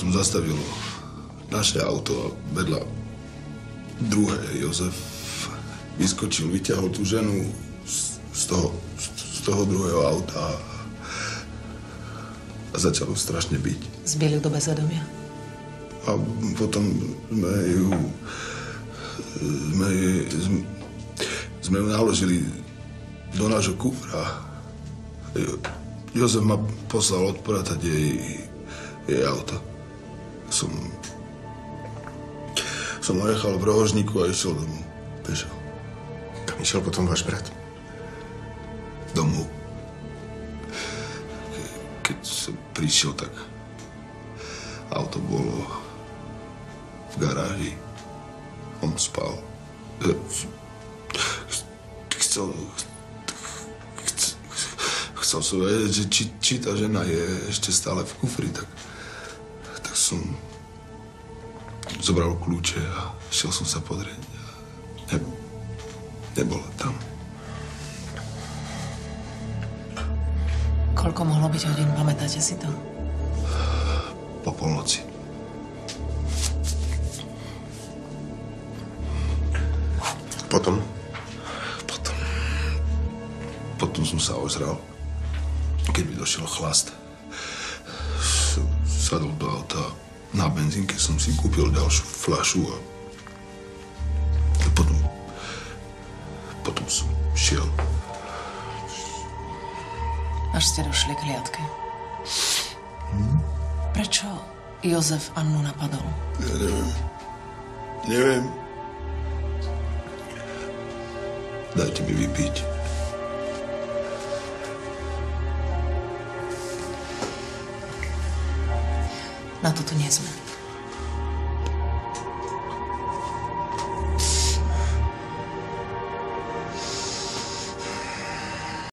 potom zastavilo naše auto a vedľa druhé Jozef vyskočil, vyťahol tú ženu z, z, toho, z toho druhého auta a začal strašne byť. Zbieli do bezvedomia. A potom sme ju, sme, sme, ju naložili do nášho kufra. Jozef ma poslal odpratať jej, jej auto. Som, som ho nechal v rohožníku a išiel domov. Pešo. Kam išiel potom váš brat? Domov. Ke- Keď som prišiel, tak auto bolo v garáži. On spal. E, Chcel, chcel, som vedieť, že či, či tá žena je ešte stále v kufri, tak som zobral kľúče a šiel som sa pozrieť. Ne, nebola tam. Koľko mohlo byť hodín, pamätáte si to? Po polnoci. Potom? Potom... Potom som sa ozrel. Keď mi došiel chlast, sadol do auta. Na benzínke som si kúpil ďalšiu fľašu a... a potom... Potom som šiel. Až ste došli k hliadke. Prečo Jozef Annu napadol? Ja neviem. Neviem. Dajte mi vypiť. Na to tu nie sme.